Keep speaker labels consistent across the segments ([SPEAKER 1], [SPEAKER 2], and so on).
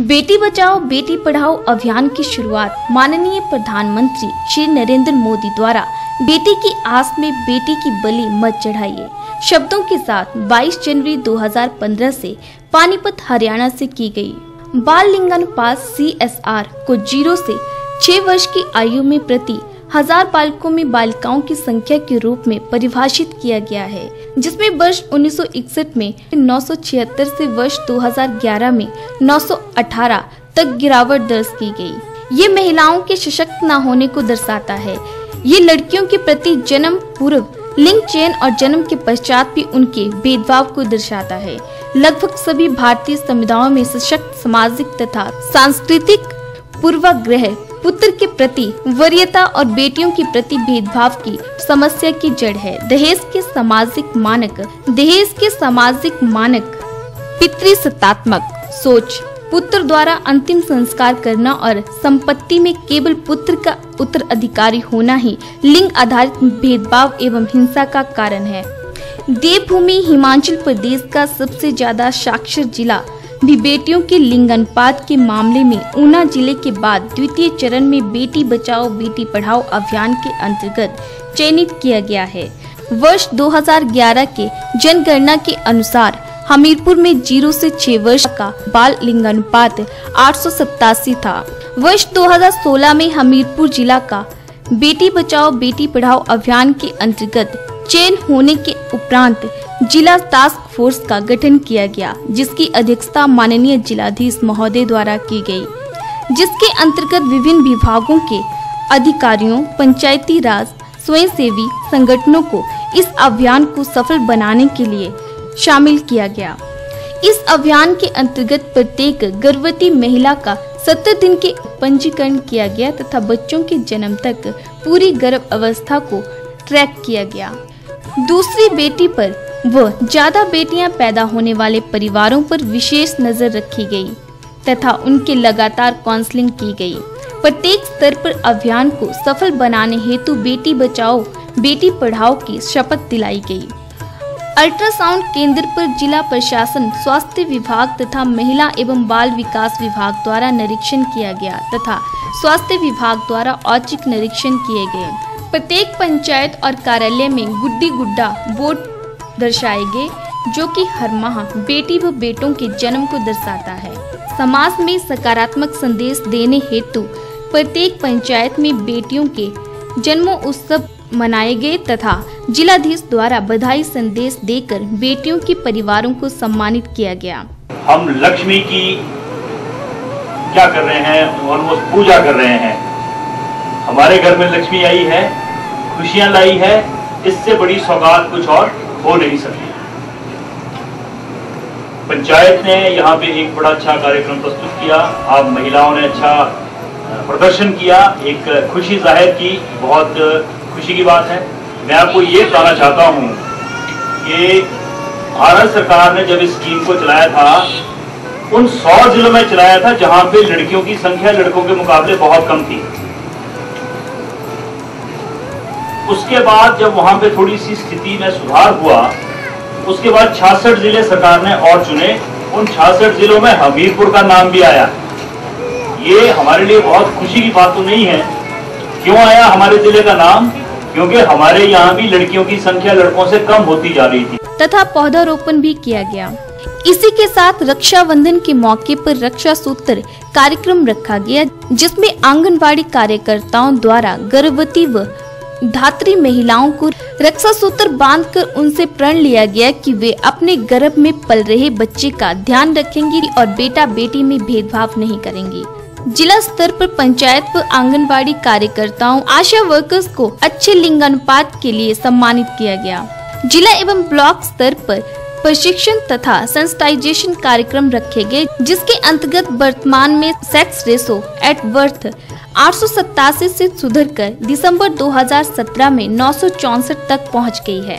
[SPEAKER 1] बेटी बचाओ, बेटी पढ़ाओ अभियान की शुरुआत माननीय प्रधानमंत्री श्री नरेंद्र मोदी द्वारा। बेटी की आस में बेटी की बलि मत चढ़ाइए। शब्दों के साथ 22 जनवरी 2015 से पानीपत हरियाणा से की गई। बाल लिंगानुपात सी को ज़ीरो से छह वर्ष की आयु में प्रति हज़ार बालकों में बालिकाओं की संख्या के रूप में परिभाषित किया गया है, जिसमें वर्ष 1961 में 976 से वर्ष 2011 में 918 तक गिरावट दर्ज की गई। ये महिलाओं के सशक्त न होने को दर्शाता है ये लड़कियों के प्रति जन्म, पूर्व, लिंग चयन और जन्म के पश्चात भी उनके भेदभाव को दर्शाता है लगभग सभी भारतीय समुदायों में सशक्त सामाजिक तथा सांस्कृतिक पूर्वाग्रह पुत्र के प्रति, वरीयता और बेटियों के प्रति भेदभाव की समस्या की जड़ है। दहेज के सामाजिक मानक, दहेज के सामाजिक मानक। पितृसत्तात्मक सोच, पुत्र द्वारा अंतिम संस्कार करना और संपत्ति में केवल पुत्र का उत्तराधिकारी होना ही लिंग आधारित भेदभाव एवं हिंसा का कारण है। देवभूमि, हिमाचल प्रदेश का सबसे ज़्यादा साक्षर जिला भी बेटियों के लिंग अनुपात के मामले में ऊना ज़िले के बाद द्वितीय चरण में बेटी बचाओ, बेटी पढ़ाओ अभियान के अंतर्गत चयनित किया गया है। वर्ष 2011 के जनगणना के अनुसार हमीरपुर में ज़ीरो से छह वर्ष का बाल लिंगानुपात आठ सौ सतासी था। वर्ष 2016 में हमीरपुर जिला का बेटी बचाओ, बेटी पढ़ाओ अभियान के अंतर्गत चयन होने के उपरांत जिला टास्क फोर्स का गठन किया गया, जिसकी अध्यक्षता माननीय जिलाधीश महोदय द्वारा की गई, जिसके अंतर्गत विभिन्न विभागों के अधिकारियों, पंचायती राज, स्वयंसेवी संगठनों को इस अभियान को सफल बनाने के लिए शामिल किया गया। इस अभियान के अंतर्गत प्रत्येक गर्भवती महिला का सत्तर दिन के पंजीकरण किया गया तथा बच्चों के जन्म तक पूरी गर्भ अवस्था को ट्रैक किया गया। दूसरी बेटी पर व ज़्यादा बेटियाँ पैदा होने वाले परिवारों पर विशेष नज़र रखी गई, तथा उनके लगातार काउंसलिंग की गई। प्रत्येक स्तर पर अभियान को सफल बनाने हेतु बेटी बचाओ, बेटी पढ़ाओ की शपथ दिलाई गई। अल्ट्रासाउंड केंद्र पर जिला प्रशासन, स्वास्थ्य विभाग तथा महिला एवं बाल विकास विभाग द्वारा निरीक्षण किया गया तथा स्वास्थ्य विभाग द्वारा औचिक निरीक्षण किए गए। प्रत्येक पंचायत और कार्यालय में गुड्डी गुड्डा, बोर्ड दर्शाए गए जो कि हर माह बेटी व बेटों के जन्म को दर्शाता है। समाज में सकारात्मक संदेश देने हेतु प्रत्येक पंचायत में बेटियों के जन्मों उत्सव मनाए गए तथा जिलाधीश द्वारा बधाई संदेश देकर बेटियों के परिवारों को सम्मानित किया गया।
[SPEAKER 2] हम लक्ष्मी की क्या कर रहे हैं? ऑलमोस्ट पूजा कर रहे हैं। हमारे घर में लक्ष्मी आई है, खुशियाँ लाई है, इससे बड़ी सौगात कुछ और हो नहीं सकती पंचायत ने यहाँ पे एक बड़ा अच्छा कार्यक्रम प्रस्तुत किया। आप महिलाओं ने अच्छा प्रदर्शन किया। एक खुशी ज़ाहिर की, बहुत खुशी की बात है। मैं आपको ये बताना चाहता हूँ कि भारत सरकार ने जब इस स्कीम को चलाया था, उन सौ जिलों में चलाया था जहाँ पे लड़कियों की संख्या लड़कों के मुकाबले बहुत कम थी। उसके बाद जब वहाँ पे थोड़ी सी स्थिति में सुधार हुआ, उसके बाद छियासठ ज़िले सरकार ने और चुने। उन छियासठ जिलों में हमीरपुर का नाम भी आया। ये हमारे लिए बहुत खुशी की बात तो नहीं है। क्यों आया हमारे ज़िले का नाम? क्योंकि हमारे यहाँ भी लड़कियों की संख्या लड़कों से कम होती जा रही थी।
[SPEAKER 1] तथा पौधारोपण भी किया गया। इसी के साथ रक्षाबंधन के मौके पर रक्षा सूत्र कार्यक्रम रखा गया, जिसमें आंगनबाड़ी कार्यकर्ताओं द्वारा गर्भवती व धात्री महिलाओं को रक्षा सूत्र बांधकर उनसे प्रण लिया गया कि वे अपने गर्भ में पल रहे बच्चे का ध्यान रखेंगी और बेटा बेटी में भेदभाव नहीं करेंगी। जिला स्तर पर पंचायत व आंगनबाड़ी कार्यकर्ताओं, आशा वर्कर्स को अच्छे लिंगानुपात के लिए सम्मानित किया गया। जिला एवं ब्लॉक स्तर पर प्रशिक्षण तथा सेंसिटाइजेशन कार्यक्रम रखे गए, जिसके अंतर्गत वर्तमान में सेक्स रेसो, एट बर्थ आठ सौ सत्तासी से सुधरकर दिसंबर 2017 में नौ तक पहुँच गई है।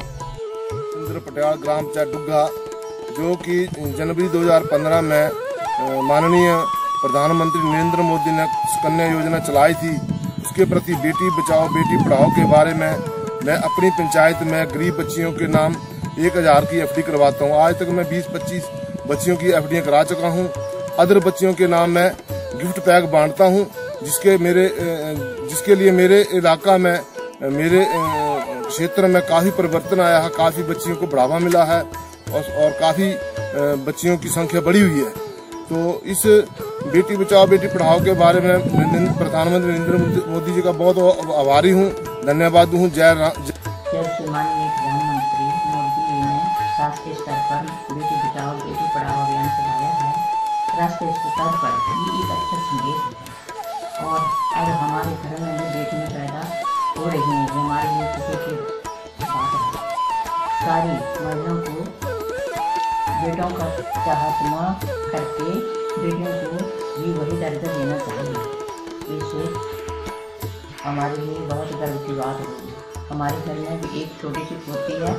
[SPEAKER 3] पटियाल ग्राम डुग्गा, जो कि जनवरी 2015 में माननीय प्रधानमंत्री नरेंद्र मोदी ने कन्या योजना चलाई थी। उसके प्रति बेटी बचाओ, बेटी पढ़ाओ के बारे में मैं अपनी पंचायत में गरीब बच्चियों के नाम एक हज़ार की एफडी करवाता हूँ। आज तक मैं बीस पच्चीस बच्चियों की एफ़ करा चुका हूँ। अदर बच्चियों के नाम मैं गिफ्ट पैक बांटता हूँ। जिसके मेरे जिसके लिए मेरे इलाका में मेरे क्षेत्र में काफ़ी परिवर्तन आया है काफ़ी बच्चियों को बढ़ावा मिला है और, और काफ़ी बच्चियों की संख्या बढ़ी हुई है। तो इस बेटी बचाओ बेटी पढ़ाओ के बारे में प्रधानमंत्री नरेंद्र मोदी जी का बहुत आभारी हूँ धन्यवाद हूँ जय
[SPEAKER 4] राम प्रधानमंत्री मोदी जी ने राष्ट्रीय स्तर पर बेटी बचाओ बेटी पढ़ाओ अभियान चलाया है। राष्ट्रीय स्तर पर ये एक अच्छा संदेश है और अब हमारे घर में भी बेटियाँ पैदा हो रही हैं हमारे लिए खुशी की बात है। सारी महिलाओं को बेटों का चाहत न करके बेटियों को भी वही दर्जा देना चाहिए। इससे हमारे लिए बहुत गर्व की बात होगी हमारे घर में भी एक छोटी सी पोती है,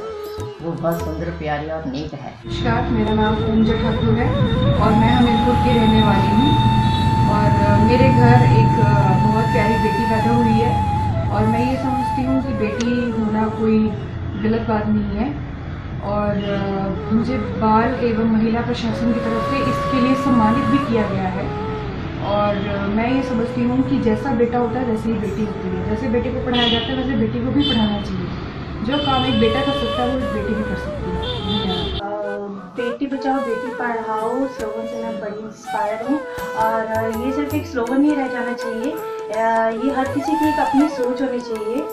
[SPEAKER 4] वो बहुत सुंदर, प्यारी और नेक है।
[SPEAKER 5] नमस्कार मेरा नाम पूंजा ठाकुर है और मैं हमीरपुर की रहने वाली हूँ। और मेरे घर एक बहुत प्यारी बेटी पैदा हुई है और मैं ये समझती हूँ कि बेटी होना कोई गलत बात नहीं है और मुझे बाल एवं महिला प्रशासन की तरफ़ से इसके लिए सम्मानित भी किया गया है। और मैं ये समझती हूँ कि जैसा बेटा होता है वैसे ही बेटी होती है। जैसे बेटे को पढ़ाया जाता है वैसे बेटी को भी पढ़ाना चाहिए। जो काम एक बेटा कर सकता है वो एक बेटी भी कर सकती है।
[SPEAKER 6] बेटी बचाओ, बेटी पढ़ाओ स्लोगन से मैं बड़ी इंस्पायर हूँ। और ये सिर्फ़ एक स्लोगन नहीं रह जाना चाहिए। ये हर किसी की एक अपनी सोच होनी चाहिए।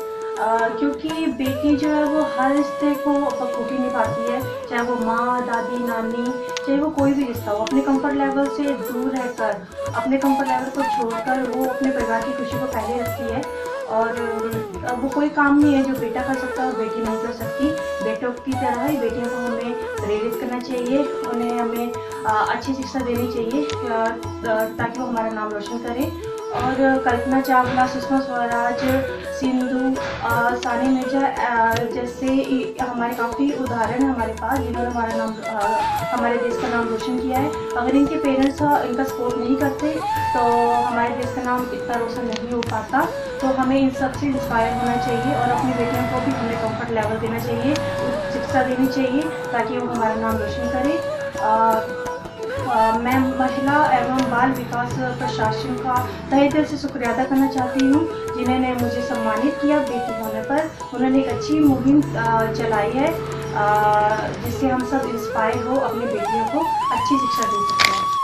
[SPEAKER 6] क्योंकि बेटी जो है वो हर रिश्ते को बखूबी निभाती है। चाहे वो माँ, दादी, नानी, चाहे वो कोई भी रिश्ता हो, अपने कंफर्ट लेवल से दूर रहकर, अपने कंफर्ट लेवल को छोड़कर, वो अपने परिवार की खुशी को पहले रखती है। और वो कोई काम नहीं है जो बेटा कर सकता है बेटी नहीं कर सकती। बेटों की तरह ही बेटियों को हमें प्रेरित करना चाहिए, उन्हें हमें अच्छी शिक्षा देनी चाहिए ताकि वो हमारा नाम रोशन करें। और कल्पना चावला, सुषमा स्वराज, सिंधु सानी मिर्ज़ा जैसे हमारे काफ़ी उदाहरण है हमारे पास, जिन्होंने हमारा नाम हमारे देश का नाम रोशन किया है। अगर इनके पेरेंट्स इनका सपोर्ट नहीं करते तो हमारे देश का नाम इतना रोशन नहीं हो पाता। तो हमें इन सबसे इंस्पायर होना चाहिए और अपनी बेटियों को भी हमें कंफर्ट लेवल देना चाहिए शिक्षा देनी चाहिए, ताकि वो हमारा नाम रोशन करें। मैं महिला एवं बाल विकास प्रशासन का तहे दिल से शुक्रिया अदा करना चाहती हूँ, जिन्होंने मुझे सम्मानित किया बेटी होने पर। उन्होंने एक अच्छी मुहिम चलाई है जिससे हम सब इंस्पायर हो अपनी बेटियों को अच्छी शिक्षा दे सकते हैं